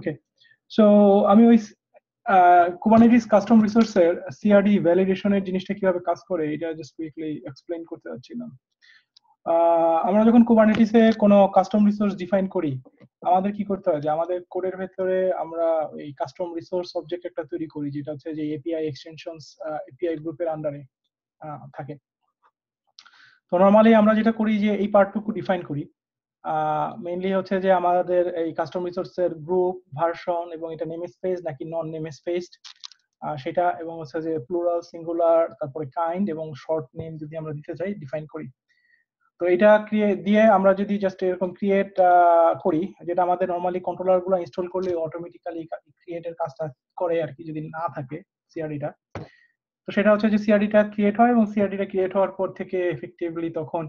ওকে so আমি ওই Kubernetes custom রিসোর্সের সিআরডি ভ্যালিডেশনের জিনিসটা কীভাবে কাজ করে, এটা জাস্ট কুইকলি এক্সপ্লেইন করতে যাচ্ছিলাম আমরা যখন কুবারনেটিসে কোনো কাস্টম রিসোর্স ডিফাইন করি, আমাদের কি করতে হয় যে আমাদের কোডের ভেতরে আমরা এই কাস্টম রিসোর্স অবজেক্ট একটা তৈরি করি, যেটা হচ্ছে যে এপিআই এক্সটেনশনস এপিআই গ্রুপের আন্ডারে থাকে। তো নর্মালি আমরা যেটা করি যে এই পার্টটুকু ডিফাইন করি। মেইনলি হচ্ছে যে আমাদের এই কাস্টম রিসোর্সের গ্রুপ ভার্সন এবং এটা নেম স্পেস নাকি নন নেম স্পেসড সেটা এবং হচ্ছে যে প্লুরাল সিঙ্গুলার তারপরে কাইন্ড এবং শর্ট নেম যদি আমরা দিতে চাই ডিফাইন করি। তো এটা ক্রিয়েট দিয়ে আমরা যদি জাস্ট এরকম ক্রিয়েট করি, যেটা আমাদের নর্মালি কন্ট্রোলারগুলো ইনস্টল করলে অটোমেটিক্যালি ক্রিয়েটের কাজটা করে আর কি, যদি না থাকে সিআরডিটা তো সেটা হচ্ছে যে সিআরডিটা ক্রিয়েট হয় এবং সিআরডিটা ক্রিয়েট হওয়ার পর থেকে এফেক্টিভলি তখন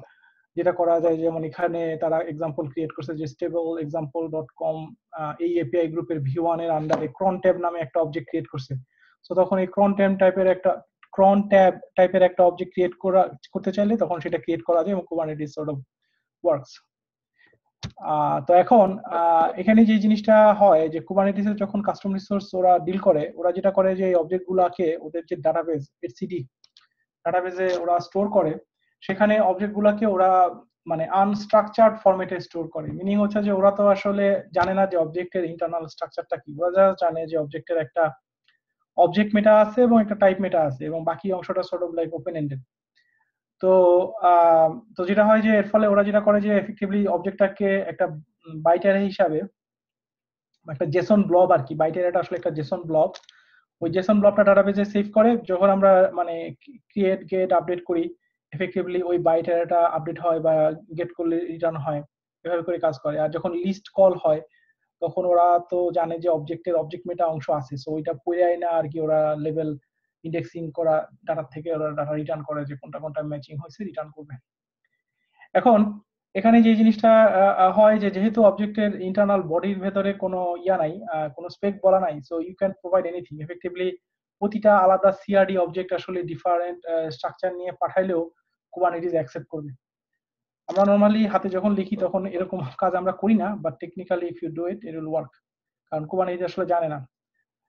যেটা করা যায় যেমন এখানে তারা এক্সাম্পল ক্রিয়েট করছে যে স্টেবল এক্সাম্পল ডট কম এই এপিআই গ্রুপের ভি ওয়ানের আন্ডারে ক্রন ট্যাব নামে একটা অবজেক্ট ক্রিয়েট করছে। তো তখন এই ক্রন ট্যাব টাইপের একটা ক্রন ট্যাব টাইপের একটা অবজেক্ট ক্রিয়েট করা, করতে চাইলে তখন সেটা ক্রিয়েট করা যায় এবং কুবারনেটিস সর্ট অফ ওয়ার্কস তো এখন এখানে যে জিনিসটা হয় যে কুবারনেটিসের যখন কাস্টম রিসোর্স ওরা ডিল করে, ওরা যেটা করে যে এই অবজেক্ট ওদের যে ডাটাবেস এর সিডি ডাটাবেসে ওরা স্টোর করে সেখানে অবজেক্ট গুলাকে ওরা মানে আনস্ট্রাকচার্ড ফরম্যাটে স্টোর করে। মিনিং হচ্ছে যে ওরা তো আসলে জানে না যে অবজেক্টের ইন্টারনাল স্ট্রাকচারটা কি। ওরা জানে যে অবজেক্টের একটা অবজেক্ট মেটা আছে এবং একটা টাইপ মেটা আছে এবং বাকি অংশটা sort of like open ended তো তো যেটা হয় যে এর ফলে ওরা যেটা করে যে এফেক্টিভলি অবজেক্টটাকে একটা বাইটার হিসাবে একটা জেসন ব্লব আর কি বাইটার এটা আসলে একটা জেসন ব্লব ওই জেসন ব্লবটা ডাটাবেজে সেভ করে। যখন আমরা মানে ক্রিয়েট গেট আপডেট করি এফেক্টিভলি ওই বাইট এরাটা আপডেট হয় বা গেট করলে রিটার্ন হয়, এভাবে করে কাজ করে। আর যখন লিস্ট কল হয়, তখন ওরা তো জানে যে অবজেক্টের অবজেক্ট মেটা অংশ আছে। সো ওইটা পড়ে না আর কি ওরা লেভেল ইন্ডেক্সিং করা ডাটা থেকে ওরা ডাটা রিটার্ন করে যে কোনটা কোনটা ম্যাচিং হয়েছে রিটার্ন করবে। এখন, এখানে যে জিনিসটা হয় যে যেহেতু অবজেক্টের ইন্টারনাল বডির ভেতরে কোনো ইয়া নাই কোনো স্পেক বলা নাই so you can provide anything effectively প্রতিটা আলাদা সিআরডি অবজেক্ট আসলে ডিফারেন্ট স্ট্রাকচার নিয়ে পাঠাইলেও কুবারনেটিস অ্যাকসেপ্ট করবে। আমরা নর্মালি হাতে যখন লিখি তখন এরকম কাজ আমরা করি না but technically if you do it it will work কারণ কুবারনেটিস আসলে জানে না।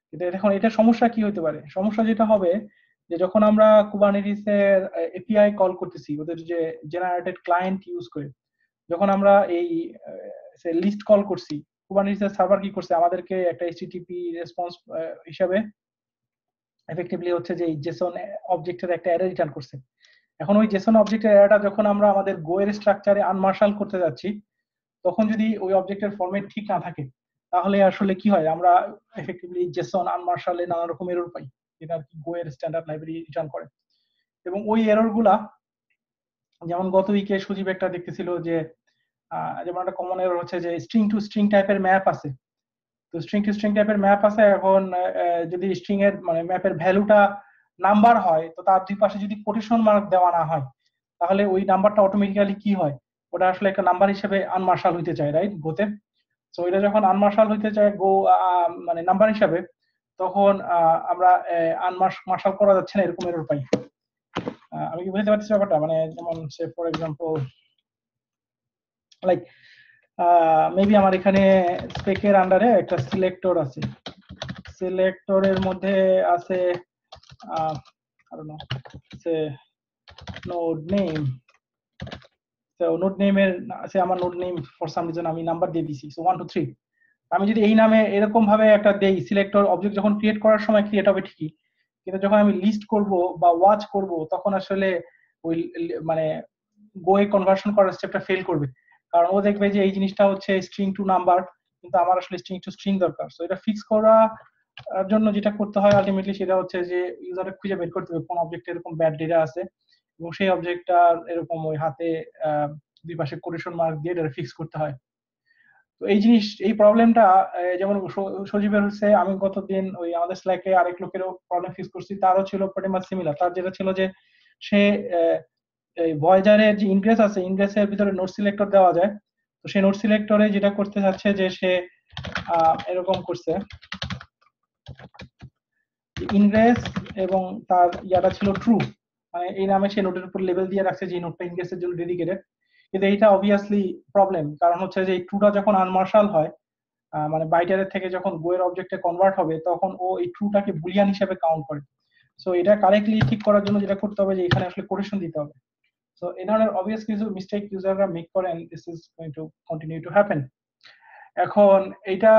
কিন্তু এখন এটা সমস্যা কি হতে পারে? সমস্যা যেটা হবে যে যখন আমরা কুবারনেটিস এর এপিআই কল করতেছি, ওদের যে জেনারেটেড ক্লায়েন্ট ইউজ করে, যখন আমরা এই লিস্ট কল করছি কুবারনেটিস এর সার্ভার কি করছে? আমাদেরকে একটা এইচটিটিপি রেসপন্স হিসাবে এফেক্টিভলি হচ্ছে যে জেসন অবজেক্টের একটা অ্যারে রিটার্ন করছে। এখন ওই জেসন অবজেক্টের অ্যারেটা যখন আমরা আমাদের গোয়ের স্ট্রাকচারে আনমার্শাল করতে যাচ্ছি, তখন যদি ওই অবজেক্টের ফরম্যাট ঠিক না থাকে, তাহলে আসলে কি হয়? আমরা এফেক্টিভলি জেসন আনমার্শালে নানা রকম এরর পাই, যেটা আর কি গোয়ের স্ট্যান্ডার্ড লাইব্রেরি রিটার্ন করে। এবং ওই এররগুলা, যেমন গত উইকে সজীব একটা দেখতেছিল যে যেমন একটা কমন এরর হচ্ছে যে স্ট্রিং টু স্ট্রিং টাইপের ম্যাপ আছে। তো স্ট্রিং টু স্ট্রিং টাইপের ম্যাপ আছে, এখন যদি স্ট্রিং এর মানে ম্যাপের ভ্যালুটা নাম্বার হয়, তো তার দুই পাশে যদি কোটেশন মার্ক দেওয়া না হয়, তাহলে ওই নাম্বারটা অটোমেটিক্যালি কি হয়? ওটা আসলে একটা নাম্বার হিসেবে আনমার্শাল হইতে চায় রাইট গোতে সো এটা যখন আনমার্শাল হইতে চায় গো মানে নাম্বার হিসাবে, তখন আমরা আনমার্শ মার্শাল করা যাচ্ছে না, এরকম এরর পাই। আমি কি বুঝতে পারছি ব্যাপারটা? মানে যেমন say for example like maybe আমার এখানে স্পেকের আন্ডারে একটা সিলেক্টর আছে। সিলেক্টরের মধ্যে আছে uh, I don't know, a node name. So node name এর সে আমার node name for some reason আমি নাম্বার দিয়ে সো ওয়ান টু থ্রি আমি যদি এই নামে এরকম ভাবে একটা দেই সিলেক্টর অবজেক্ট যখন ক্রিয়েট করার সময় ক্রিয়েট হবে ঠিকই। কিন্তু যখন আমি লিস্ট করব বা ওয়াচ করব তখন আসলে ওই মানে গোয়ে কনভার্সন করার স্টেপটা ফেল করবে। কারণ ও দেখবে যে এই জিনিসটা হচ্ছে স্ট্রিং টু নাম্বার কিন্তু আমার আসলে স্ট্রিং টু স্ট্রিং দরকার। সো এটা ফিক্স করা জন্য যেটা করতে হয় আলটিমেটলি সেটা হচ্ছে যে ইউজারে খুঁজে বের করতে হবে কোন অবজেক্টে এরকম ব্যাড ডেটা আছে এবং সেই অবজেক্টটা এরকম ওই হাতে দুই পাশে কোরেশন মার্ক দিয়ে এটা ফিক্স করতে হয়। তো এই জিনিস, এই প্রবলেমটা যেমন সজীবের হচ্ছে, আমি গতদিন ওই আমাদের স্ল্যাকে আরেক লোকেরও প্রবলেম ফিক্স করছি, তারও ছিল প্রেটিমাস সিমিলার তার যেটা ছিল যে সে ভয়েজারের যে ইনগ্রেস আছে ইনগ্রেসের ভিতরে নোট সিলেক্টর দেওয়া যায়। তো সেই নোট সিলেক্টরে যেটা করতে চাচ্ছে যে সে এরকম করছে। ইনগ্রেস এবং তার ইয়াটা ছিল ট্রু মানে এই নামে সে নোটের উপর লেভেল দিয়ে রাখছে যে নোটটা ইনগ্রেসের জন্য ডেডিকেটেড কিন্তু এইটা অবভিয়াসলি প্রবলেম কারণ হচ্ছে যে এই ট্রুটা যখন আনমার্শাল হয় মানে বাইটারের থেকে যখন গো এর অবজেক্টে কনভার্ট হবে, তখন ও এই ট্রুটাকে বুলিয়ান হিসেবে কাউন্ট করে। সো এটা কারেক্টলি ঠিক করার জন্য যেটা করতে হবে যে এখানে আসলে কোটেশন দিতে হবে। সো এই ধরনের অবভিয়াস কিছু মিস্টেক ইউজাররা মেক করেন this is going to continue to happen এখন এটা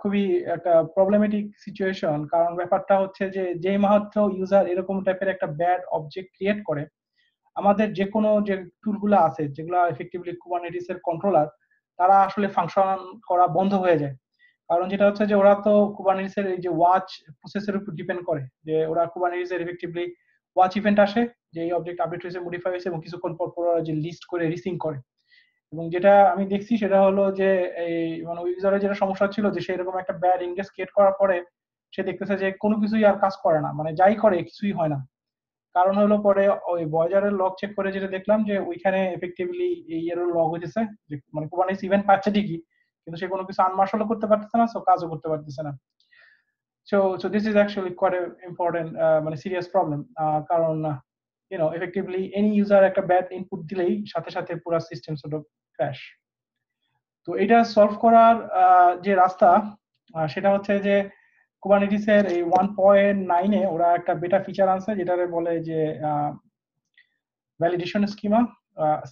খুবই একটা প্রবলেমেটিক সিচুয়েশন কারণ ব্যাপারটা হচ্ছে যে, যেই মাত্র ইউজার এরকম টাইপের একটা ব্যাড অবজেক্ট ক্রিয়েট করে, আমাদের যে কোনো যে টুলগুলো আছে, যেগুলো এফেক্টিভলি কুবারনেটিস এর কন্ট্রোলার তারা আসলে ফাংশন করা বন্ধ হয়ে যায়। কারণ যেটা হচ্ছে যে, ওরা তো কুবারনেটিস এর এই যে ওয়াচ প্রসেসের উপর ডিপেন্ড করে, যে ওরা কুবারনেটিস এর এফেক্টিভলি ওয়াচ ইভেন্ট আসে যে এই অবজেক্ট আপডেট হয়েছে মডিফাই হয়েছে, এবং কিছুক্ষণ পর পর যে লিস্ট করে রিসিং করে। এবং যেটা আমি দেখছি সেটা হলো যে, এই মানে ইউজারের যেটা সমস্যা ছিল যে, সে এরকম একটা ব্যাড ইন্ডেক্স ক্রিয়েট করার পরে সে দেখতেছে যে, কোনো কিছুই আর কাজ করে না। মানে যাই করে, কিছুই হয় না। কারণ হলো পরে ওই বয়জারের লগ চেক করে যেটা দেখলাম যে, ওইখানে এফেক্টিভলি এই এর লগ হয়েছে মানে কুবানিস ইভেন্ট পাচ্ছে ঠিকই, কিন্তু সে কোনো কিছু আনমার্শালও করতে পারতেছে না সো কাজও করতে পারতেছে না। So so this is actually quite important মানে সিরিয়াস প্রবলেম কারণ you know effectively any user একটা ব্যাড ইনপুট দিলেই সাথে সাথে পুরো সিস্টেম তো এটা সলভ করার যে রাস্তা সেটা হচ্ছে যে এই ওয়ান পয়েন্ট নাইনে ওরা একটা বেটা ফিচার আনছে যেটা বলে যে ভ্যালিডেশন স্কিমা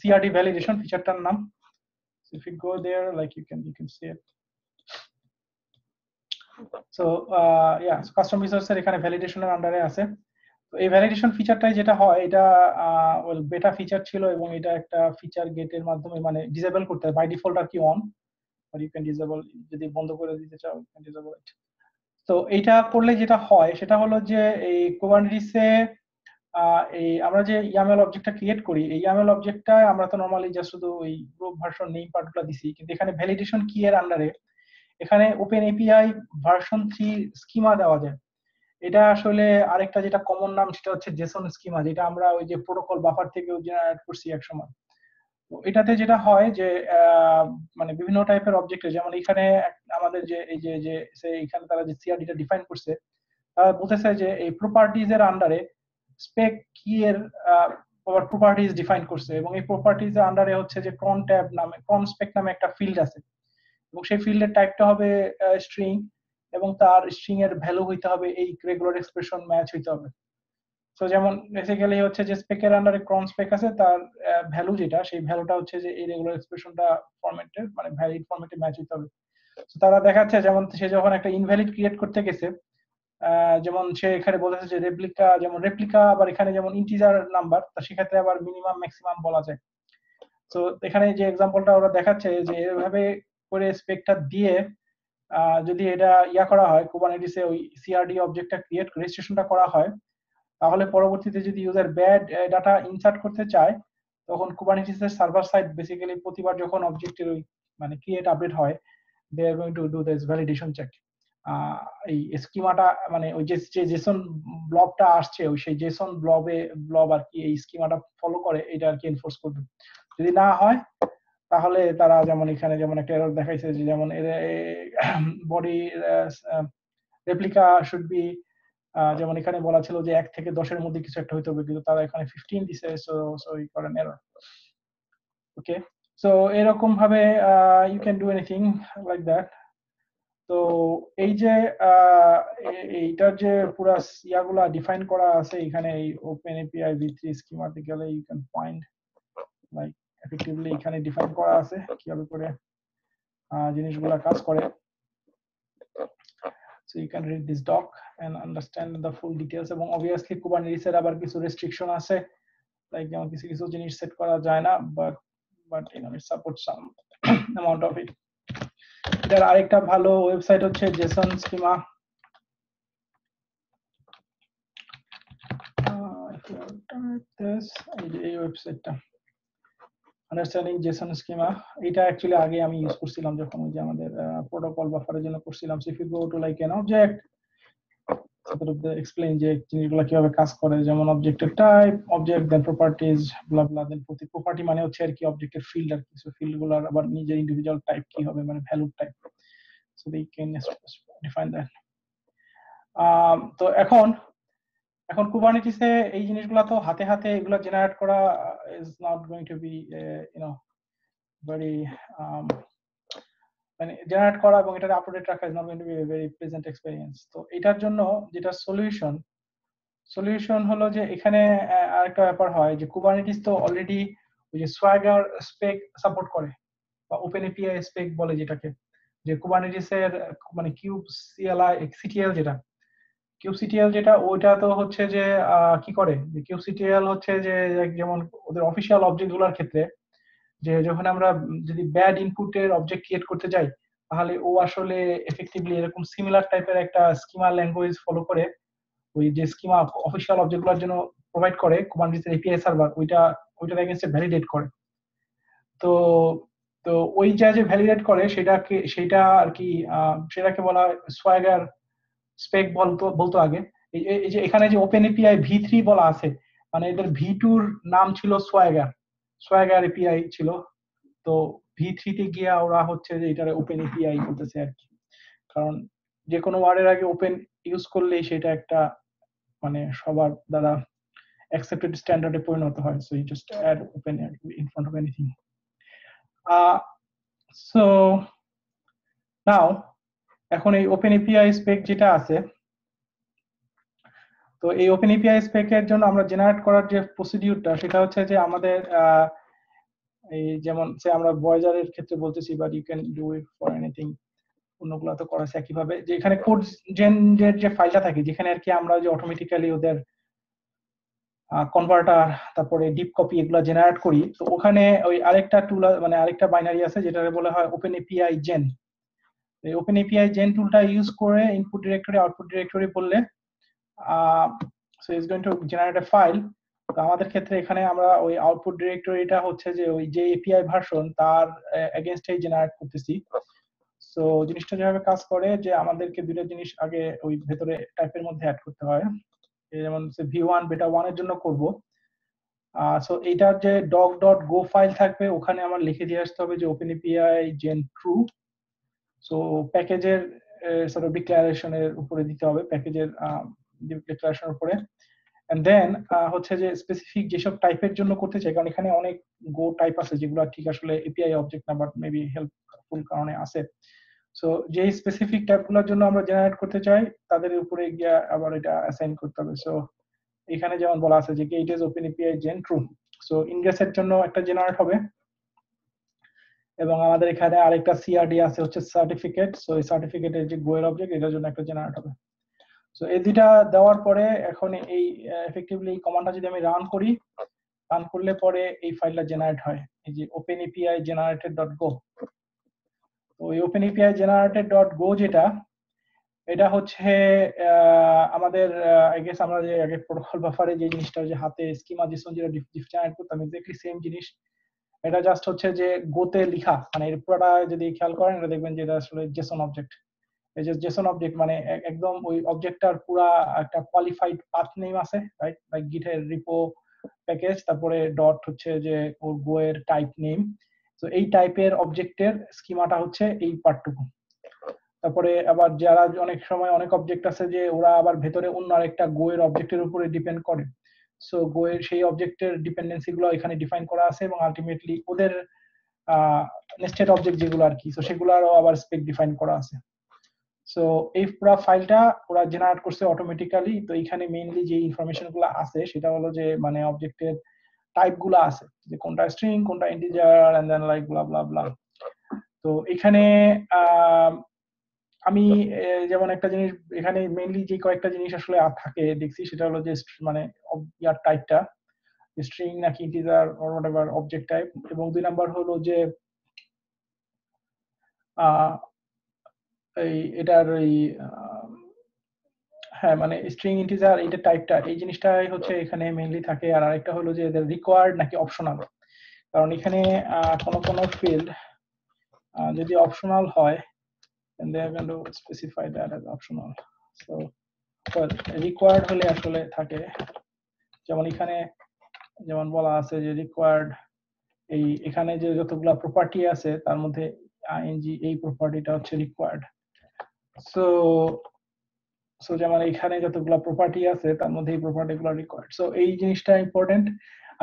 সিআরডি ভ্যালিডেশন ফিচারটার নাম। If you go there like you can you can see it. So uh, yeah so custom resource এর এখানে আন্ডারে আছে। এই ভ্যালিডেশন ফিচারটাই যেটা হয়, এটা বেটা ফিচার ছিল এবং এটা একটা ফিচার গেটের মাধ্যমে মানে ডিসেবল করতে হয়। বাই ডিফল্ট আর কি অন আর ইউ ক্যান ডিসেবল যদি বন্ধ করে দিতে চাও ইউ ক্যান ডিসেবল ইট তো এইটা করলে যেটা হয়, সেটা হলো যে এই কুবারনেটিসে এই আমরা যে ইয়ামেল অবজেক্টটা ক্রিয়েট করি, এই ইয়ামেল অবজেক্টটা আমরা তো নরমালি জাস্ট শুধু ওই গ্রুপ ভার্সন নেম পার্টগুলো দিছি, কিন্তু এখানে ভ্যালিডেশন কি এর আন্ডারে এখানে open API version three schema দেওয়া যায়। এটা আসলে আরেকটা যেটা কমন নাম সেটা হচ্ছে জেসন স্কিমা যেটা আমরা ওই যে প্রোটোকল বাফার থেকেও জেনারেট করছি এক সময় এটাতে যেটা হয় যে মানে বিভিন্ন টাইপের অবজেক্ট যেমন এখানে আমাদের যে, এই যে যে এখানে তারা যে সিআরডিটা ডিফাইন করছে, তারা বলতেছে যে এই প্রপার্টিজ এর আন্ডারে স্পেক কি এর প্রপার্টিজ ডিফাইন করছে। এবং এই প্রপার্টিজ এর আন্ডারে হচ্ছে যে ক্রন ট্যাব নামে ক্রন স্পেক নামে একটা ফিল্ড আছে। এবং সেই ফিল্ডের টাইপটা হবে স্ট্রিং এবং তার স্ট্রিং এর ভ্যালু হইতে হবে, এই রেগুলার এক্সপ্রেশন ম্যাচ হইতে হবে। তো যেমন বেসিক্যালি হচ্ছে যে স্পেকের আন্ডারে ক্রন স্পেক আছে, তার ভ্যালু যেটা, সেই ভ্যালুটা হচ্ছে যে এই রেগুলার এক্সপ্রেশনটা ফরম্যাটের মানে ভ্যালিড ফরম্যাটে ম্যাচ হইতে হবে। তো তারা দেখাচ্ছে যেমন সে যখন একটা ইনভ্যালিড ক্রিয়েট করতে গেছে যেমন সে এখানে বলেছে যে রেপ্লিকা যেমন রেপ্লিকা আবার এখানে যেমন ইন্টিজার নাম্বার তা সেক্ষেত্রে আবার মিনিমাম ম্যাক্সিমাম বলা যায়। তো এখানে যে এক্সাম্পলটা ওরা দেখাচ্ছে যে এভাবে করে স্পেকটা দিয়ে যদি এটা ইয়া করা হয় কুবারনেটিসে ওই সিআরডি অবজেক্টটা ক্রিয়েট রেজিস্ট্রেশনটা করা হয়, তাহলে পরবর্তীতে যদি ইউজার ব্যাড ডাটা ইনসার্ট করতে চায়, তখন কুবারনেটিসের সার্ভার সাইড বেসিক্যালি প্রতিবার যখন অবজেক্টের ওই মানে ক্রিয়েট আপডেট হয় they are going to do this validation check এই স্কিমাটা মানে ওই যে যে জেসন ব্লবটা আসছে, ওই সেই জেসন ব্লবে ব্লব আর কি এই স্কিমাটা ফলো করে, এটা আর কি এনফোর্স করবে। যদি না হয় তাহলে তারা যেমন এখানে যেমন একটা এরর দেখাইছে যে যেমন বডি রেপ্লিকা শুড বি যেমন এখানে বলা ছিল যে এক থেকে দশের মধ্যে কিছু একটা হইতে হবে, কিন্তু তারা এখানে ফিফটিন দিছে সো সো ই করেন এরর ওকে সো এরকম ভাবে you can do anything like that তো এই যে এইটার যে পুরো ইয়াগুলা ডিফাইন করা আছে, এখানে এই ওপেন এপিআই ভি থ্রি স্কিমাতে গেলে you can find like effectively এখানে ডিফাইন করা আছে কীভাবে করে জিনিসগুলো কাজ করে। So you can read this doc and understand the full details এবং অবভিয়াসলি কুবারনেটিস এর আবার কিছু রেস্ট্রিকশন আছে লাইক যেমন কিছু কিছু জিনিস সেট করা যায় না but but you know it supports some amount of it এটার আরেকটা ভালো ওয়েবসাইট হচ্ছে জেসন স্কিমা এই ওয়েবসাইটটা আন্ডারস্ট্যান্ডিং জেসন স্কিমা এটা অ্যাকচুয়ালি আগে আমি ইউজ করছিলাম যখন ওই যে আমাদের প্রোটোকল বাফারের জন্য করছিলাম so if you go to like an object explain যে জিনিসগুলো কীভাবে কাজ করে, যেমন অবজেক্টের type object then properties blah blah then প্রতি প্রপার্টি মানে হচ্ছে আর কি অবজেক্টের ফিল্ড আর কি ফিল্ডগুলোর আবার নিজের ইন্ডিভিজুয়াল টাইপ কি হবে মানে value type so they can define that তো এখন এখন কুবারনেটিসে এই জিনিসগুলো তো হাতে হাতে এগুলো জেনারেট করা is not going to be you know very মানে জেনারেট করা এবং এটা আপডেট রাখা is not going to be very present experience তো এটার জন্য যেটা সলিউশন সলিউশন হলো যে এখানে আরেকটা ব্যাপার হয় যে কুবারনেটিস তো অলরেডি ওই যে সোয়াগার স্পেক সাপোর্ট করে বা ওপেন এপিআই স্পেক বলে যেটাকে, যে কুবারনেটিস এর মানে কিউব সিএলআই সিটিএল যেটা কিউব সিটিএল যেটা, ওইটা তো হচ্ছে যে কি করে? যে কিউব সিটিএল হচ্ছে যে যেমন ওদের অফিসিয়াল অবজেক্টগুলোর ক্ষেত্রে, যে যখন আমরা যদি ব্যাড ইনপুটের অবজেক্ট ক্রিয়েট করতে যাই, তাহলে ও আসলে এফেক্টিভলি এরকম সিমিলার টাইপের একটা স্কিমা ল্যাঙ্গুয়েজ ফলো করে, ওই যে স্কিমা অফিসিয়াল অবজেক্টগুলোর জন্য প্রোভাইড করে কুবারনেটিস এপিআই সার্ভার ওইটা, ওইটার এগেইনস্টে ভ্যালিডেট করে। তো তো ওই যা যে ভ্যালিডেট করে, সেটাকে, সেটা আর কি সেটাকে বলা হয় সোয়াগার স্পেক বলতো বলতো আগে। এই যে এখানে যে ওপেন এপিআই ভি থ্রি বলা আছে মানে এদের ভি টুর নাম ছিল সোয়াগার সোয়াগার এপিআই ছিল। তো ভি থ্রিতে গিয়ে ওরা হচ্ছে যে এটার ওপেন এপিআই বলতেছে আর কি। কারণ যে কোনো ওয়ার্ডের আগে ওপেন ইউজ করলেই সেটা একটা মানে সবার দ্বারা accepted স্ট্যান্ডার্ডে পরিণত হয়। So you just add open in front of anything so now এখন এই ওপেন এপিআই স্পেক যেটা আছে, তো এই ওপেন এপিআই স্পেকের জন্য আমরা জেনারেট করার যে প্রসিডিউরটা সেটা হচ্ছে যে আমাদের এই যেমন সে আমরা ভয়েজারের ক্ষেত্রে বলতেছি but you can do it for anything অন্যগুলো তো করা একইভাবে। যে এখানে কোড জেনের যে ফাইলটা থাকে, যেখানে আর কি আমরা যে অটোমেটিক্যালি ওদের কনভার্টার তারপরে ডিপ কপি এগুলো জেনারেট করি, তো ওখানে ওই আরেকটা টুল মানে আরেকটা বাইনারি আছে যেটা বলা হয় open API gen open API gen টুলটা ইউজ করে ইনপুট ডিরেক্টরি আউটপুট ডিরেক্টরি বললে so is going to generate a file তো আমাদের ক্ষেত্রে এখানে আমরা ওই আউটপুট ডিরেক্টরিটা হচ্ছে যে ওই যে এপিআই ভার্সন তার এগেনস্টেই জেনারেট করতেছি। সো জিনিসটা যেভাবে কাজ করে যে আমাদেরকে দুটো জিনিস আগে ওই ভেতরে টাইপের মধ্যে অ্যাড করতে হয়। যেমন ভি ওয়ান বেটা ওয়ানের জন্য করব। সো এইটার যে ডক ডট গো ফাইল থাকবে, ওখানে আমার লিখে দিয়ে আসতে হবে যে open API gen true so প্যাকেজের অফ ডিক্লারেশনের উপরে দিতে হবে প্যাকেজের ডিক্লারেশনের উপরে। এন্ড দেন হচ্ছে যে স্পেসিফিক যেসব টাইপের জন্য করতে চাই, কারণ এখানে অনেক গো টাইপ আছে যেগুলো ঠিক আসলে এপিআই অবজেক্ট না বাট মেবি হেল্পফুল কারণে আছে। সো যে স্পেসিফিক ট্যাবগুলোর জন্য আমরা জেনারেট করতে চাই, তাদের উপরে গিয়ে আবার এটা অ্যাসাইন করতে হবে। সো এখানে যেমন বলা আছে যে it is open API gen true so ইনগ্রেসের জন্য একটা জেনারেট হবে। এবং আমাদের এখানে আরেকটা সিআরডি আছে, হচ্ছে সার্টিফিকেট সো এই সার্টিফিকেটের যে গোয়ের অবজেক্ট এটার জন্য একটা জেনারেট হবে। সো এই দুইটা দেওয়ার পরে এখন এই এফেক্টিভলি কমান্ডটা যদি আমি রান করি রান করলে পরে এই ফাইলটা জেনারেট হয়। এই যে open API generated dot go তো এই open API generated dot go যেটা, এটা হচ্ছে আমাদের আই গেস আমরা যে আগে প্রোটোকল বাফারে যে জিনিসটা, যে হাতে স্কিমা জেসন যেটা জেনারেট করতাম এক্স্যাক্টলি সেম জিনিস। এটা জাস্ট হচ্ছে যে গোতে লিখা মানে এর পুরোটা যদি খেয়াল করেন, এটা দেখবেন যে এটা আসলে জেসন অবজেক্ট এই যে জেসন অবজেক্ট মানে একদম ওই অবজেক্টটার পুরা একটা কোয়ালিফাইড পাথ নেম আছে রাইট লাইক গিটের রিপো প্যাকেজ তারপরে ডট হচ্ছে যে ওর গোয়ের টাইপ নেম তো এই টাইপের অবজেক্টের স্কিমাটা হচ্ছে এই পার্টটুকু তারপরে আবার যারা অনেক সময় অনেক অবজেক্ট আছে যে ওরা আবার ভেতরে অন্য আরেকটা গোয়ের অবজেক্টের উপরে ডিপেন্ড করে। সো গোয়ের সেই অবজেক্টের ডিপেন্ডেন্সি গুলো এখানে ডিফাইন করা আছে এবং আলটিমেটলি ওদের নেস্টেড অবজেক্ট যেগুলো আর কি সো সেগুলোরও আবার স্পেক ডিফাইন করা আছে। সো এই পুরো ফাইলটা ওরা জেনারেট করছে অটোমেটিক্যালি তো এখানে মেইনলি যে ইনফরমেশনগুলো আছে সেটা হলো যে মানে অবজেক্টের টাইপগুলো আছে যে কোনটা স্ট্রিং কোনটা integer and then like blah blah blah তো এখানে আমি যেমন একটা জিনিস এখানে মেইনলি যে কয়েকটা জিনিস আসলে থাকে দেখছি সেটা হলো যে মানে ইয়ার টাইপটা স্ট্রিং নাকি integer or whatever object type এবং দুই নাম্বার হলো যে এই এটার ওই হ্যাঁ মানে স্ট্রিং ইন্টিজার এইটা টাইপটা এই জিনিসটাই হচ্ছে এখানে মেইনলি থাকে। আর আরেকটা হলো যে রিকোয়ার্ড নাকি অপশনাল কারণ এখানে কোন কোন ফিল্ড যদি অপশনাল হয় then they are going to specify that as optional. So well required হলে আসলে থাকে। যেমন এখানে, যেমন বলা আছে যে রিকোয়ার্ড এই এখানে যে যতগুলা প্রপার্টি আছে, তার মধ্যে আইএনজি এই প্রপার্টিটা হচ্ছে রিকোয়ার্ড সো সো যেমন এখানে যতগুলা প্রপার্টি আছে, তার মধ্যে এই প্রপার্টি গুলো রিকোয়ার্ড সো এই জিনিসটা ইম্পর্টেন্ট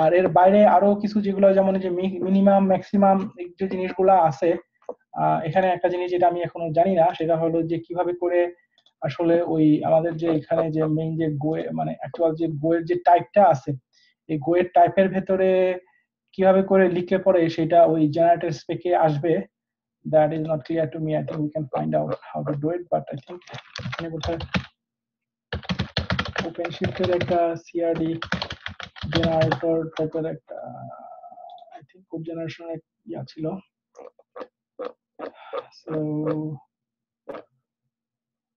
আর এর বাইরে আরও কিছু যেগুলো, যেমন যে মিনিমাম ম্যাক্সিমাম যে জিনিসগুলো আছে এখানে একটা জিনিস যেটা আমি এখনও জানি না, সেটা হলো যে কীভাবে করে আসলে ওই আমাদের যে এখানে যে মেইন যে গোয়ে মানে অ্যাকচুয়াল যে গোয়ের যে টাইপটা আছে, এই গোয়ের টাইপের ভেতরে কীভাবে করে লিখলে পরে সেটা ওই জেনারেটর স্পেকে আসবে। That is not clear to me. I think we can find out how to do it, but i think ওপেন শিফটের একটা সিআরডি জেনারেটর টাইপের একটা আই থিঙ্ক কোড জেনারেশনের ইয়া ছিল। So,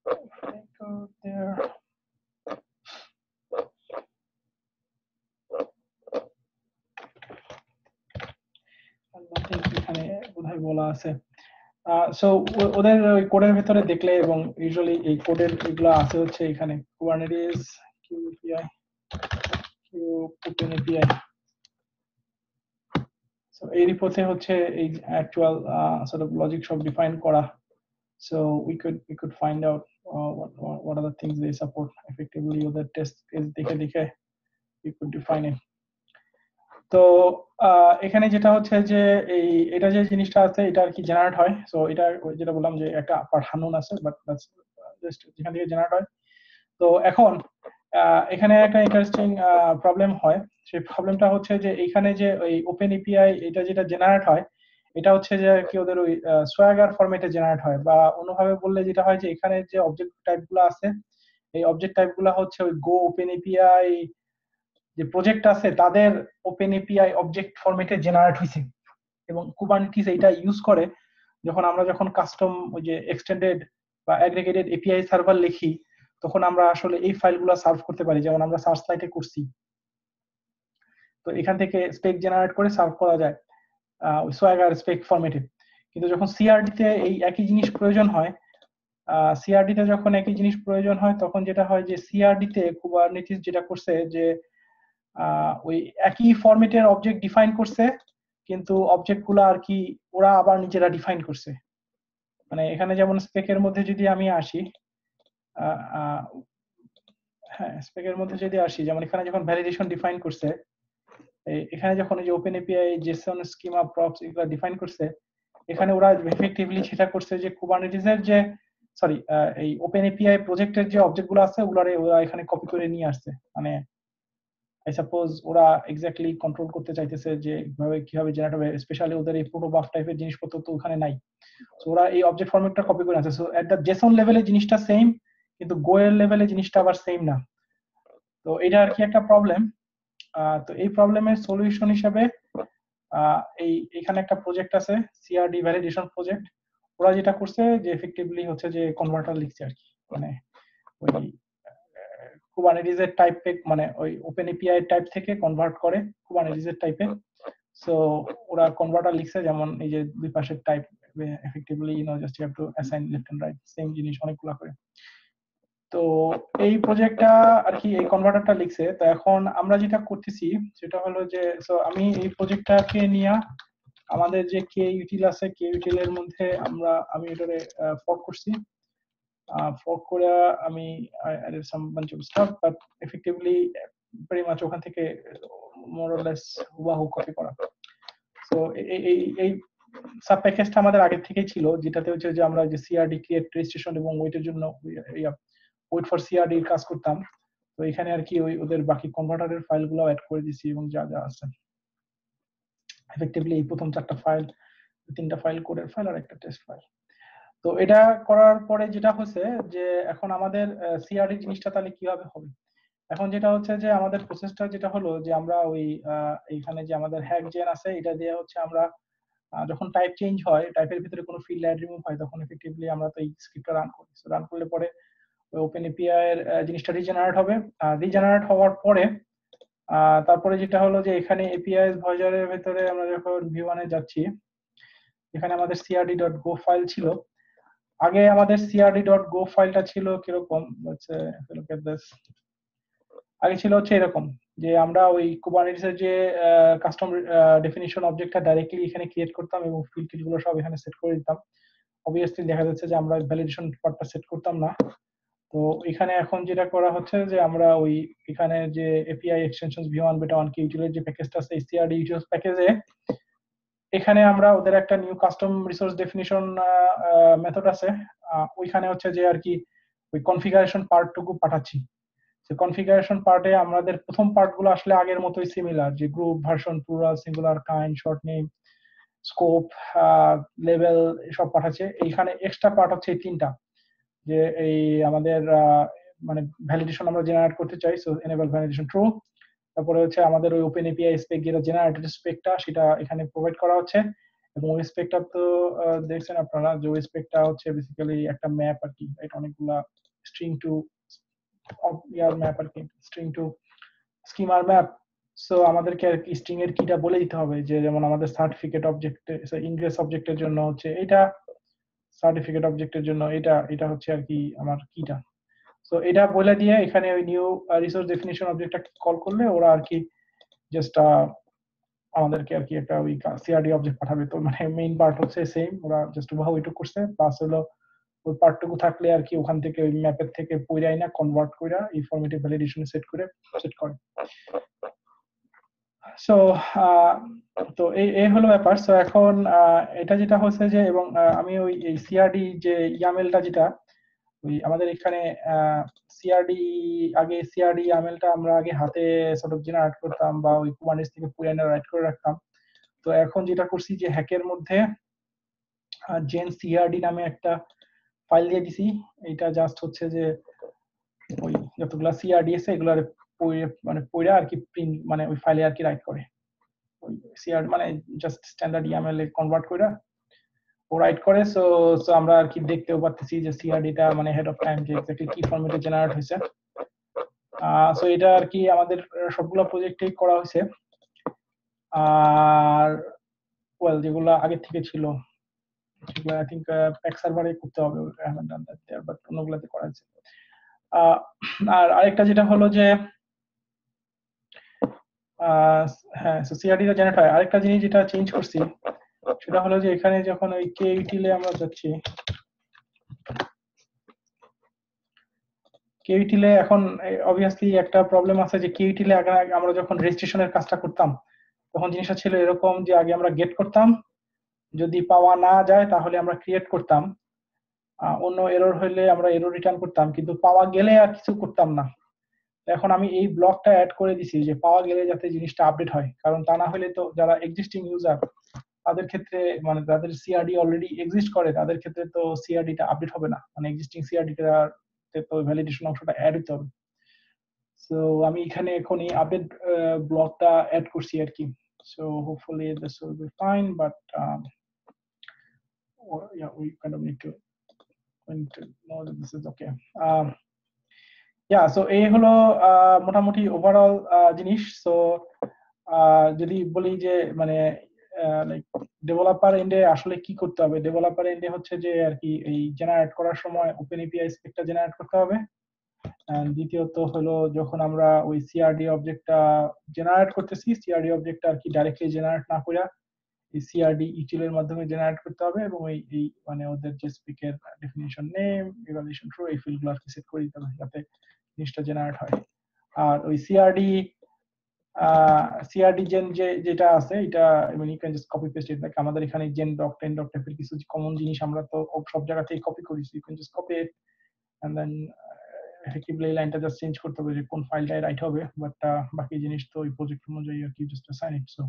if I go there. এখানে বলা আছে. সো ওদের ওই দেখলে এবং ইউজুয়ালি এই কোডের এগুলো আছে হচ্ছে এখানে. এই রিপোর্টে হচ্ছে এই অ্যাকচুয়াল সর্ট অফ লজিক সব ডিফাইন করা। So we could we could find out uh, what, are the things they support effectively ওদের টেস্ট কেস দেখে দেখে we could define it তো এখানে যেটা হচ্ছে যে এই এটা যে জিনিসটা আছে এটা আর কি জেনারেট হয়। সো এটা যেটা বললাম যে একটা আপার হানুন আছে বাট জাস্ট যেখান থেকে জেনারেট হয়। তো এখন এখানে একটা ইন্টারেস্টিং প্রবলেম হয়। সেই প্রবলেমটা হচ্ছে যে এখানে যে ওই ওপেন এপিআই এটা যেটা জেনারেট হয়, এটা হচ্ছে যে কি ওদের ওই সোয়াগার ফরম্যাটে জেনারেট হয় বা অন্যভাবে বললে যেটা হয় যে এখানে যে অবজেক্ট টাইপগুলো আছে, এই অবজেক্ট টাইপগুলো হচ্ছে ওই গো ওপেন এপিআই যে প্রজেক্ট আছে, তাদের ওপেন এপিআই অবজেক্ট ফরম্যাটে জেনারেট হয়েছে এবং কুবারনেটিস এইটা ইউজ করে, যখন আমরা যখন কাস্টম ওই যে এক্সটেন্ডেড বা অ্যাগ্রিগেটেড এপিআই সার্ভার লিখি তখন আমরা আসলে এই ফাইলগুলো সার্ভ করতে পারি। যেমন আমরা সার্চ লাইটে করছি। তো এখান থেকে স্পেক জেনারেট করে সার্ভ করা যায় সোয়াগার স্পেক ফরম্যাটে কিন্তু যখন সিআরডি তে এই একই জিনিস প্রয়োজন হয় সিআরডি তে যখন একই জিনিস প্রয়োজন হয়, তখন যেটা হয় যে সিআরডি তে কুবারনেটিস যেটা করছে যে ওই একই ফরম্যাটের অবজেক্ট ডিফাইন করছে, কিন্তু অবজেক্টগুলো আর কি ওরা আবার নিজেরা ডিফাইন করছে। মানে এখানে যেমন স্পেকের মধ্যে যদি আমি আসি হ্যাঁ স্পেকের মধ্যে যদি আসি, যেমন এখানে যখন ভ্যালিডেশন ডিফাইন করছে এখানে যখন এই যে open API JSON schema props এগুলো ডিফাইন করছে, এখানে ওরা এফেক্টিভলি সেটা করছে যে কুবারনেটিসের যে সরি এই ওপেন এপিআই প্রজেক্টের যে অবজেক্টগুলো আছে ওগুলো ওরা এখানে কপি করে নিয়ে আসছে। মানে আই সাপোজ ওরা এক্স্যাক্টলি কন্ট্রোল করতে চাইতেছে যে কীভাবে কীভাবে জেনারেট হবে স্পেশালি ওদের এই পুরো বাফ টাইপের জিনিসপত্র তো ওখানে নাই। সো ওরা এই অবজেক্ট ফরম্যাটটা কপি করে আছে সো এট দ্য জেসন লেভেলে জিনিসটা সেম কিন্তু গোয়ের লেভেলে জিনিসটা আবার সেম না। তো এটা আর কি একটা প্রবলেম তো এই প্রবলেমের সলিউশন হিসেবে এই, এখানে একটা প্রজেক্ট আছে সিআরডি ভ্যালিডেশন প্রজেক্ট ওরা যেটা করছে যে এফেক্টিভলি হচ্ছে যে কনভার্টার লিখছে আর কি। মানে ওই কুবারনেটিস এর টাইপ মানে ওই ওপেন এপিআই টাইপ থেকে কনভার্ট করে কুবারনেটিস এর টাইপে সো ওরা কনভার্টার লিখছে যেমন এই যে দুই পাশের type effectively you know just you have to assign left and right same জিনিস অনেকগুলো করে। তো এই প্রজেক্টটা আর কি এই কনভার্টারটা লিখছে। তো এখন আমরা যেটা করতেছি, সেটা হলো যে সো আমি এই প্রজেক্টটাকে নিয়ে আমাদের যে কে ইউটিল আছে, কে ইউটিল এর মধ্যে আমরা, আমি এটারে ফর্ক করছি। ফর্ক করে আমি added some bunch of stuff, but effectively, pretty much ওখান থেকে more or less হুবাহু কপি করা। সো এই এই সাব প্যাকেজটা আমাদের আগে থেকেই ছিল, যেটাতে হচ্ছে যে আমরা যে সিআরডি ক্রিয়েট রেজিস্ট্রেশন এবং ওয়েটের জন্য ওয়েট ফর সিআরডি এর কাজ করতাম। তো এখানে আর কি ওই ওদের বাকি কনভার্টারের ফাইলগুলো অ্যাড করে দিয়েছি এবং যা যা আছে। এফেক্টিভলি এই প্রথম চারটা ফাইল তিনটা ফাইল কোডের ফাইল আর একটা টেস্ট ফাইল তো এটা করার পরে যেটা হচ্ছে যে এখন আমাদের সিআরডি জিনিসটা তাহলে কীভাবে হবে? এখন যেটা হচ্ছে যে আমাদের প্রসেসটা যেটা হলো যে আমরা ওই এইখানে যে আমাদের হ্যাক জেন আছে, এটা দিয়ে হচ্ছে আমরা যখন টাইপ চেঞ্জ হয় টাইপের ভিতরে কোনো ফিল্ড অ্যাড রিমুভ হয়, তখন এফেক্টিভলি আমরা তো এই স্ক্রিপ্টটা রান করি। রান করলে পরে ওপেন এপিআই এর জিনিসটা রিজেনারেট হবে। রিজেনারেট হওয়ার পরে তারপরে যেটা হলো যে এখানে এপিআই ভয়েজারের ভেতরে আমরা যখন ভিউ ওয়ানে যাচ্ছি, এখানে আমাদের সিআরডি ডট গো ফাইল ছিল। আগে আমাদের সিআরডি ডট গো ফাইলটা ছিল কীরকম? হচ্ছে আগে ছিল হচ্ছে এরকম, যে আমরা ওই কুবারনেটিস এর যে কাস্টম ডেফিনিশন অবজেক্টটা ডাইরেক্টলি এখানে ক্রিয়েট করতাম এবং ফিল্ডগুলো সব এখানে সেট করে দিতাম। অবভিয়াসলি দেখা যাচ্ছে যে আমরা ভ্যালিডেশন পার্টটা সেট করতাম না। তো এখানে এখন যেটা করা হচ্ছে যে আমরা ওই এখানে যে API extensions V one beta one কিউটিলের যে প্যাকেজটা আছে সিআরডি ইউটিউস প্যাকেজে এখানে আমরা ওদের একটা new custom resource definition method আছে। ওইখানে হচ্ছে যে আর কি ওই কনফিগারেশন পার্টটুকু পাঠাচ্ছি। যে কনফিগারেশন পার্টে আমাদের প্রথম পার্টগুলো আসলে আগের মতোই সিমিলার যে group version plural singular kind short name scope level সব পাঠাচ্ছে। এইখানে এক্সট্রা পার্ট হচ্ছে এই তিনটা। যে এই আমাদের মানে ভ্যালিডেশন আমরা জেনারেট করতে চাই সো এনেবল ভ্যালিডেশন ট্রু তারপরে হচ্ছে আমাদের ওই ওপেন এপিআই স্পেক যেটা জেনারেটেড স্পেকটা সেটা এখানে প্রোভাইড করা হচ্ছে। এবং ওই স্পেকটা তো দেখছেন আপনারা যে ওই স্পেকটা হচ্ছে বেসিক্যালি একটা ম্যাপ আর কি এটা অনেকগুলা স্ট্রিং টু ইয়ার ম্যাপ আর কি string to schema map so আমাদেরকে আর কি স্ট্রিং এর কিটা বলে দিতে হবে যে যেমন আমাদের সার্টিফিকেট অবজেক্ট ইনগ্রেস অবজেক্টের জন্য হচ্ছে এটা সার্টিফিকেট অবজেক্টের জন্য এটা এটা হচ্ছে আর কি আমার কিটা সো এটা বলে দিয়ে এখানে ওই নিউ রিসোর্স ডেফিনিশন অবজেক্টটা কল করলে ওরা আর কি জাস্ট আমাদেরকে আর কি একটা ওই সিআরডি অবজেক্ট পাঠাবে। তো মানে মেইন পার্ট হচ্ছে সেম ওরা জাস্ট উভা ওইটুকু করছে। প্লাস হলো, ওই পার্টটুকু থাকলে আর কি ওখান থেকে ওই ম্যাপের থেকে পইরাই না কনভার্ট কইরা এই ফরম্যাটে ভ্যালিডেশন সেট করে সেট করে। সো তো এই এই হলো ব্যাপার। সো এখন এটা যেটা হচ্ছে যে, এবং আমি ওই সিআরডি যে ইয়ামেলটা যেটা, ওই আমাদের এখানে সিআরডি আগে সিআরডি ইয়ামেলটা আমরা আগে হাতে সর্ট অফ জেনারেট করতাম বা ওই কুবানিস থেকে পুরানো রাইট করে রাখতাম। তো এখন যেটা করছি যে হ্যাকের মধ্যে জেন সিআরডি নামে একটা ফাইল দিয়ে দিছি। এটা জাস্ট হচ্ছে যে, ওই যতগুলা সিআরডি আছে, এগুলার মানে পড়ে আর কি প্রিন্ট মানে ওই ফাইলে আর কি রাইট করে। সিআর মানে জাস্ট স্ট্যান্ডার্ড ইএমএল এ কনভার্ট করে ও রাইট করে। সো সো আমরা আর কি দেখতেও পাচ্ছি যে সিআরডিটা মানে হেড অফ টাইম যে এক্স্যাক্টলি কি ফরম্যাটে জেনারেট হয়েছে। সো এটা আর কি আমাদের সবগুলো প্রজেক্টেই করা হয়েছে। আর ওয়েল যেগুলো আগে থেকে ছিল, সেগুলো আই থিঙ্ক প্যাক সার্ভারে করতে হবে দ্যাট বাট অন্যগুলোতে করা হয়েছে। আর আরেকটা যেটা হলো যে হ্যাঁ সিআরডিটা জেনারেট হয়। আরেকটা জিনিস যেটা চেঞ্জ করছি, সেটা হলো যে এখানে যখন ওই কে ইউটিলে আমরা যাচ্ছি কে ইউটিলে এখন অবভিয়াসলি একটা প্রবলেম আছে যে কে ইউটিলে আমরা যখন রেজিস্ট্রেশনের কাজটা করতাম, তখন জিনিসটা ছিল এরকম যে আগে আমরা গেট করতাম, যদি পাওয়া না যায় তাহলে আমরা ক্রিয়েট করতাম। অন্য এরর হইলে আমরা এরর রিটার্ন করতাম, কিন্তু পাওয়া গেলে আর কিছু করতাম না। এখন আমি এই ব্লকটা অ্যাড করে দিছি যে পাওয়া গেলে যাতে জিনিসটা আপডেট হয়। কারণ তা না হলে তো যারা এক্সিস্টিং ইউজার তাদের ক্ষেত্রে মানে যাদের সিআরডি অলরেডি এক্সিস্ট করে, তাদের ক্ষেত্রে তো সিআরডিটা আপডেট হবে না। মানে এক্সিস্টিং সিআরডিটা তো ভ্যালিডেশন অংশটা অ্যাড হতে হবে। সো আমি এখানে এখন এই আপডেট ব্লকটা অ্যাড করছি আর কি। So hopefully this will be fine but yeah, we kind of need to need to know yeah so এই হলো মোটামুটি ওভারঅল জিনিস। সো যদি বলি যে মানে ডেভেলপার এন্ডে আসলে কি করতে হবে? ডেভেলপার এন্ডে হচ্ছে যে, আর কি এই জেনারেট করার সময় ওপেন এপিআই স্পেকটা জেনারেট করতে হবে। দ্বিতীয়ত হলো, যখন আমরা ওই সিআরডি অবজেক্টটা জেনারেট করতেছি সিআরডি অবজেক্টটা আর কি ডাইরেক্টলি জেনারেট না করে এই সিআরডি ইটিল এর মাধ্যমে জেনারেট করতে হবে এবং এই এই মানে ওদের যে স্পিকের ডেফিনিশন নেম ইভালুয়েশন ট্রু এই ফিল্ডগুলো আর কি সেট করে দিতে হবে যাতে জিনিসটা জেনারেট হয়। আর ওই সিআরডি সিআরডি জেন যে, যেটা আছে, এটা মানে you can just copy paste it like আমাদের এখানে জেন ডক টেন ডক টাইপের কিছু কমন জিনিস আমরা তো সব জায়গা থেকে কপি করি you can just copy it and then effectively এই লাইনটা জাস্ট চেঞ্জ করতে হবে যে কোন ফাইলটাই রাইট হবে বাট বাকি জিনিস তো ওই প্রজেক্ট অনুযায়ী আর কি just assign it so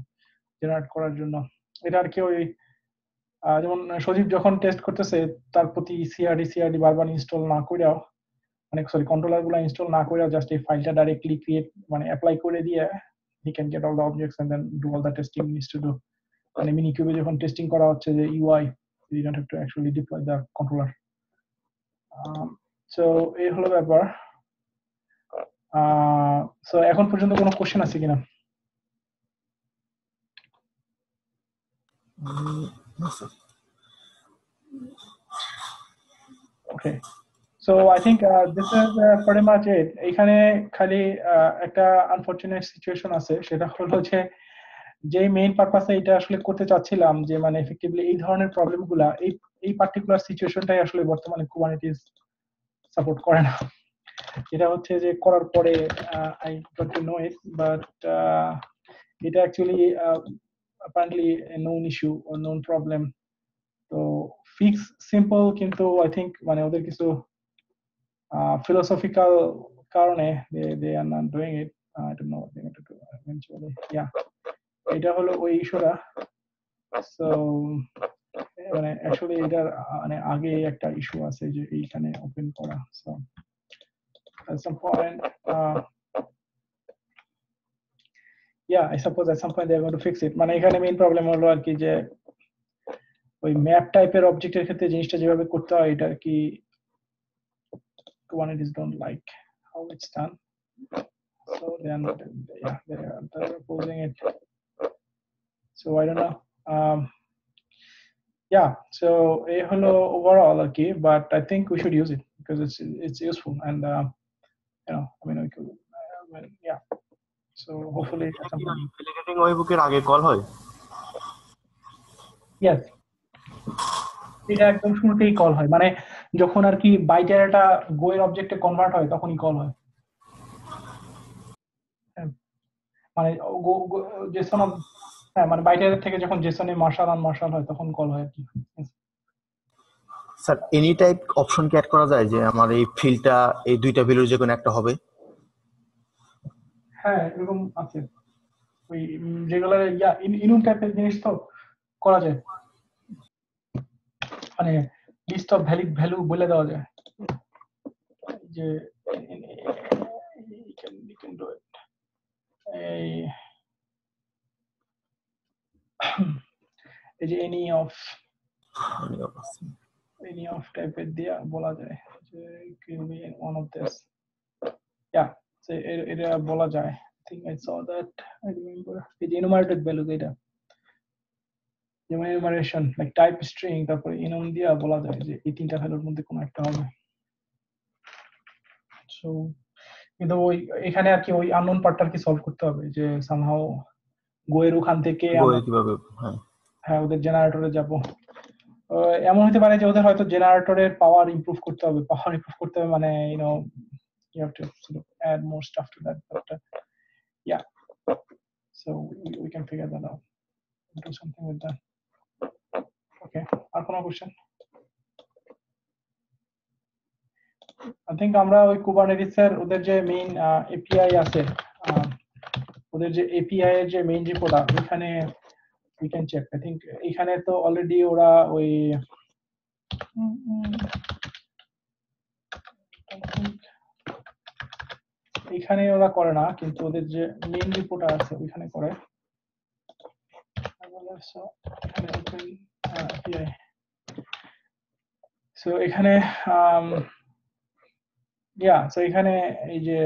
generate করার জন্য এটা আর কি ওই যেমন সজীব যখন টেস্ট করতেছে তার প্রতি সিআরডি সিআরডি বারবার ইনস্টল না করেও মানে সরি কন্ট্রোলারগুলো ইনস্টল না করে জাস্ট এই ফাইলটা ডাইরেক্টলি ক্রিয়েট মানে অ্যাপ্লাই করে দিয়ে he can get all the objects and then do all the testing needs to do মানে মিনি কিউবে যখন টেস্টিং করা হচ্ছে যে UI you don't have to actually deploy the controller so এই হলো ব্যাপার। সো এখন পর্যন্ত কোনো কোশ্চেন আছে কিনা? Okay. So I think this is pretty much it. এখানে খালি একটা আনফরচুনেট সিচুয়েশন আছে। সেটা হলো যে যে মেইন পারপাসে এটা আসলে করতে চাচ্ছিলাম, যে মানে এফেক্টিভলি এই ধরনের প্রবলেমগুলা, এই এই পার্টিকুলার সিচুয়েশনটাই আসলে বর্তমানে কুবানিটিস সাপোর্ট করে না। এটা হচ্ছে যে, করার পরে I got to know it but এটা actually apparently a known issue or known problem. তো ফিক্স সিম্পল কিন্তু আই থিঙ্ক মানে ওদের কিছু ফিলোসফিক্যাল কারণে they they are not doing it I don't know they to do eventually yeah এটা হলো ওই ইস্যুটা। সো মানে অ্যাকচুয়ালি এটার মানে আগে একটা ইস্যু আছে যে এইখানে ওপেন করা। So at some point uh, yeah i suppose at some point they're going to fix it মানে এখানে মেইন প্রবলেম হলো আর কি যে ওই ম্যাপ টাইপের অবজেক্টের ক্ষেত্রে জিনিসটা যেভাবে করতে হয় এটা আর কি Kubernetes don't like how it's done so then yeah they're, they're opposing it so i don't know um yeah so a hello overall okay but i think we should use it because it's it's useful and uh, you know i mean we could I mean, yeah So hopefully point- ফিলিকেটিং ওয়েবুকের আগে call হয়? Yes. এটা একদম শুরুতেই call হয়। মানে যখন আর কি বাইটারটা গো এর অবজেক্টে কনভার্ট হয় তখনই কল হয়। হ্যাঁ, মানে জেসন হ্যাঁ মানে বাইটারের থেকে যখন জেসনে মার্শাল আন মার্শাল হয় তখন কল হয় আর কি। স্যার এনি টাইপ অপশন কি অ্যাড করা যায় যে আমার এই ফিল্ডটা এই দুইটা ভ্যালুর যে কোনো একটা হবে? হ্যাঁ এরকম আছে। ওই যেগুলো ইয়া ইনুন টাইপের জিনিস তো করা যায়। মানে লিস্ট অফ ভ্যালিড ভ্যালু বলে দেওয়া যায়। যে এই যে এনি অফ any of টাইপের দিয়া বলা যায় যে can be one of this এটা বলা যায়। Think I saw that I remember এই যে values এটা। যেমন enumeration like type string তারপরে enum দিয়া বলা যায় যে এই তিনটা ভ্যালুর মধ্যে কোনো একটা হবে। So কিন্তু ওই এখানে আর কি ওই আননোন পার্টটা কি সলভ করতে হবে? যে সামহাও গোয়ের ওখান থেকে কীভাবে হ্যাঁ। হ্যাঁ ওদের জেনারেটরে যাব। এমন হতে পারে যে ওদের হয়তো জেনারেটরের পাওয়ার ইমপ্রুভ করতে হবে। পাওয়ার ইমপ্রুভ করতে হবে মানে you know you have to sort of add more stuff to that but uh, yeah so we, we can figure that out do something with that okay আর কোশ্চেন আই থিঙ্ক আমরা ওই Kubernetes এর ওদের যে main API আছে ওদের যে API এর যে মেইন রিপোর্ট ওইখানে we can check i think এখানে তো অলরেডি ওরা ওই উম, উম, I think এখানে ওরা করে না, কিন্তু ওদের যে মেইন রিপোর্টার আছে ওইখানে করে। এখানে um, ইয়া সো এখানে এই যে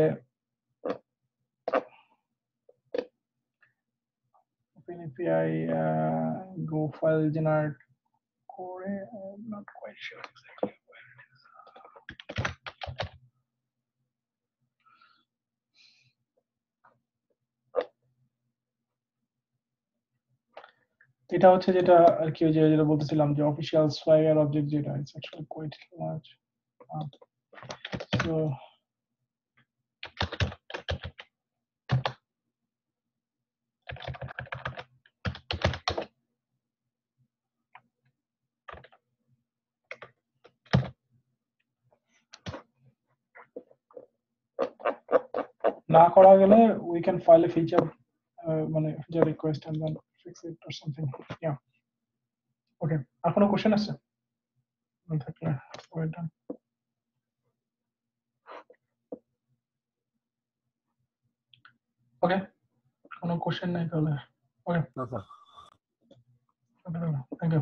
গো ফাইল জেনারেট করে আই এম এটা হচ্ছে যেটা আর কি যে যেটা বলতেছিলাম যে অফিসিয়াল সোয়াগার অবজেক্ট যেটা ইটস অ্যাকচুয়ালি কোয়াইট লার্জ না করা গেলে we can file a feature মানে feature request and then fix it or something. Yeah. Okay. আর কোনো কোশ্চেন আছে? না থাকলে ওয়েট ডান ওকে কোনো কোশ্চেন নাই তাহলে। ওকে না স্যার থ্যাংক ইউ